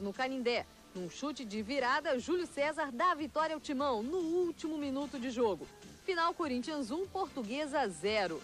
no Canindé. Num chute de virada, Júlio César dá a vitória ao Timão no último minuto de jogo. Final Corinthians 1, Portuguesa 0.